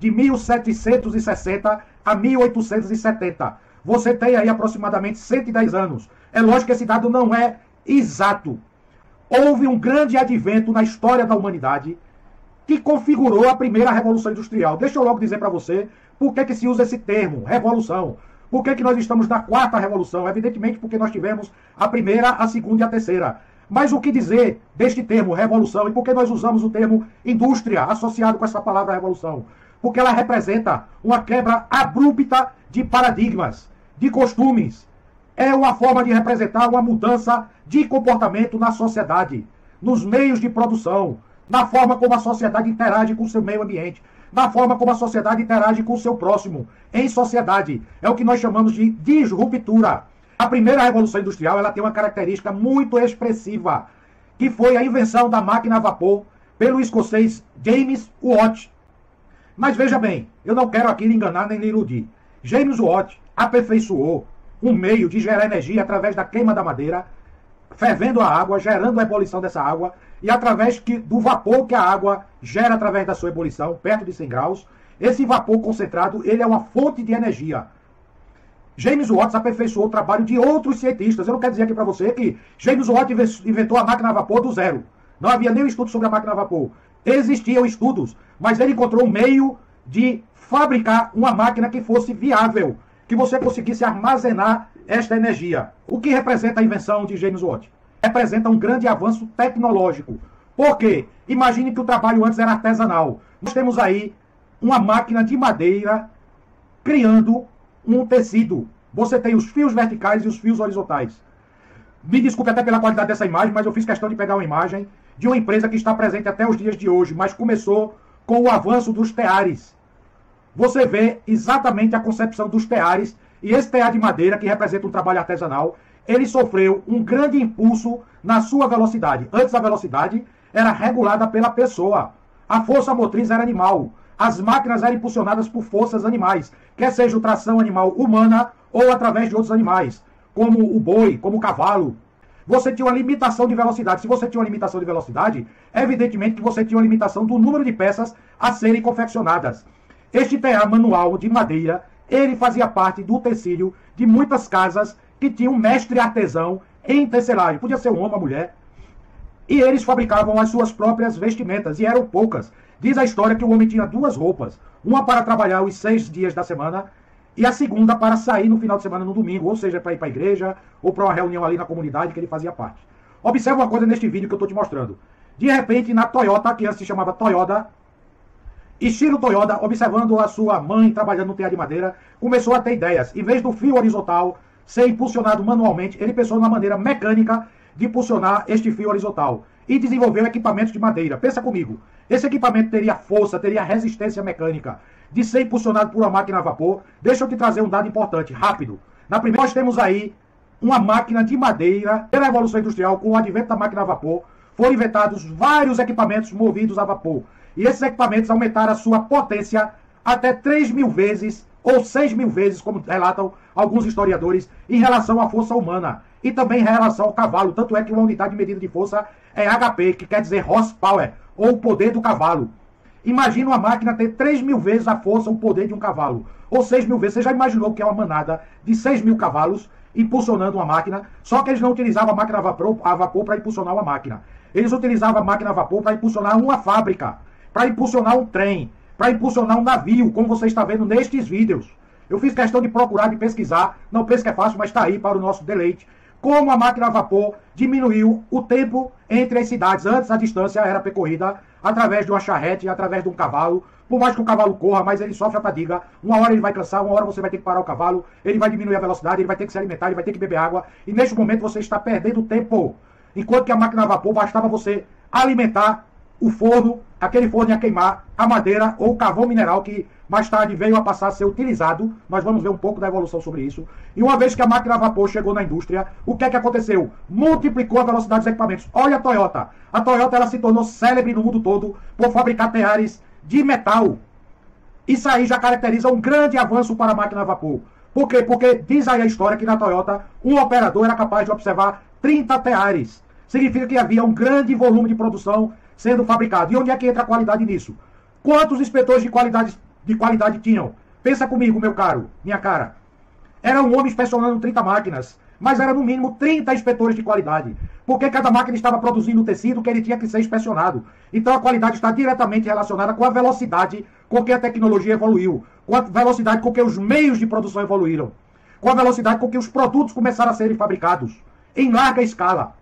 de 1760 a 1870. Você tem aí aproximadamente 110 anos. É lógico que esse dado não é exato. Houve um grande advento na história da humanidade que configurou a primeira revolução industrial. Deixa eu logo dizer para você por que, que se usa esse termo, revolução. Por que, que nós estamos na quarta revolução? Evidentemente porque nós tivemos a primeira, a segunda e a terceira. Mas o que dizer deste termo revolução e por que nós usamos o termo indústria associado com essa palavra revolução? Porque ela representa uma quebra abrupta de paradigmas, de costumes. É uma forma de representar uma mudança de comportamento na sociedade, nos meios de produção, na forma como a sociedade interage com o seu meio ambiente, na forma como a sociedade interage com o seu próximo, em sociedade. É o que nós chamamos de disruptura. A primeira revolução industrial ela tem uma característica muito expressiva, que foi a invenção da máquina a vapor pelo escocês James Watt. Mas veja bem, eu não quero aqui lhe enganar nem lhe iludir. James Watt aperfeiçoou um meio de gerar energia através da queima da madeira, fervendo a água, gerando a ebulição dessa água, e através que, do vapor que a água gera através da sua ebulição, perto de 100 graus, esse vapor concentrado ele é uma fonte de energia. James Watt aperfeiçoou o trabalho de outros cientistas. Eu não quero dizer aqui para você que James Watt inventou a máquina a vapor do zero. Não havia nenhum estudo sobre a máquina a vapor. Existiam estudos, mas ele encontrou um meio de fabricar uma máquina que fosse viável, que você conseguisse armazenar esta energia. O que representa a invenção de James Watt? Representa um grande avanço tecnológico. Por quê? Imagine que o trabalho antes era artesanal. Nós temos aí uma máquina de madeira criando um tecido. Você tem os fios verticais e os fios horizontais. Me desculpe até pela qualidade dessa imagem, mas eu fiz questão de pegar uma imagem de uma empresa que está presente até os dias de hoje, mas começou com o avanço dos teares. Você vê exatamente a concepção dos teares, e esse tear de madeira, que representa um trabalho artesanal, ele sofreu um grande impulso na sua velocidade. Antes a velocidade era regulada pela pessoa. A força motriz era animal. As máquinas eram impulsionadas por forças animais, quer seja tração animal humana ou através de outros animais, como o boi, como o cavalo. Você tinha uma limitação de velocidade. Se você tinha uma limitação de velocidade, evidentemente que você tinha uma limitação do número de peças a serem confeccionadas. Este tear manual de madeira, ele fazia parte do tecido de muitas casas que tinham mestre artesão em tecelagem. Podia ser um homem ou mulher. E eles fabricavam as suas próprias vestimentas, e eram poucas. Diz a história que o homem tinha duas roupas, uma para trabalhar os seis dias da semana e a segunda para sair no final de semana no domingo, ou seja, para ir para a igreja ou para uma reunião ali na comunidade que ele fazia parte. Observe uma coisa neste vídeo que eu estou te mostrando. De repente, na Toyota, que antes se chamava Toyota, Estilo Toyota, observando a sua mãe trabalhando no tear de madeira, começou a ter ideias. Em vez do fio horizontal ser impulsionado manualmente, ele pensou numa maneira mecânica de impulsionar este fio horizontal e desenvolveu equipamentos de madeira. Pensa comigo, esse equipamento teria força, teria resistência mecânica de ser impulsionado por uma máquina a vapor. Deixa eu te trazer um dado importante, rápido. Na primeira, nós temos aí uma máquina de madeira. Pela Revolução Industrial, com o advento da máquina a vapor, foram inventados vários equipamentos movidos a vapor. E esses equipamentos aumentaram a sua potência até 3 mil vezes ou 6 mil vezes, como relatam alguns historiadores, em relação à força humana e também em relação ao cavalo. Tanto é que uma unidade de medida de força é HP, que quer dizer horsepower, ou poder do cavalo. Imagina uma máquina ter 3 mil vezes a força, o poder de um cavalo. Ou 6 mil vezes. Você já imaginou que é uma manada de 6 mil cavalos impulsionando uma máquina? Só que eles não utilizavam a máquina a vapor, a vapor para impulsionar uma máquina. Eles utilizavam a máquina a vapor para impulsionar uma fábrica, para impulsionar um trem, para impulsionar um navio, como você está vendo nestes vídeos. Eu fiz questão de procurar, de pesquisar. Não penso que é fácil, mas está aí para o nosso deleite como a máquina a vapor diminuiu o tempo entre as cidades. Antes a distância era percorrida através de uma charrete, através de um cavalo. Por mais que o cavalo corra, mas ele sofre a fadiga. Uma hora ele vai cansar, uma hora você vai ter que parar o cavalo, ele vai diminuir a velocidade, ele vai ter que se alimentar, ele vai ter que beber água. E neste momento você está perdendo tempo. Enquanto que a máquina a vapor bastava você alimentar o forno, aquele forno ia queimar a madeira ou o carvão mineral que mais tarde veio a passar a ser utilizado. Nós vamos ver um pouco da evolução sobre isso. E uma vez que a máquina a vapor chegou na indústria, o que é que aconteceu? Multiplicou a velocidade dos equipamentos. Olha a Toyota. A Toyota ela se tornou célebre no mundo todo por fabricar teares de metal. Isso aí já caracteriza um grande avanço para a máquina a vapor. Por quê? Porque diz aí a história que na Toyota um operador era capaz de observar 30 teares. Significa que havia um grande volume de produção sendo fabricado. E onde é que entra a qualidade nisso? Quantos inspetores de qualidade de qualidade tinham? Pensa comigo, meu caro, minha cara. Era um homem inspecionando 30 máquinas, mas era no mínimo 30 inspetores de qualidade, porque cada máquina estava produzindo o tecido que ele tinha que ser inspecionado. Então a qualidade está diretamente relacionada com a velocidade com que a tecnologia evoluiu, com a velocidade com que os meios de produção evoluíram, com a velocidade com que os produtos começaram a serem fabricados em larga escala.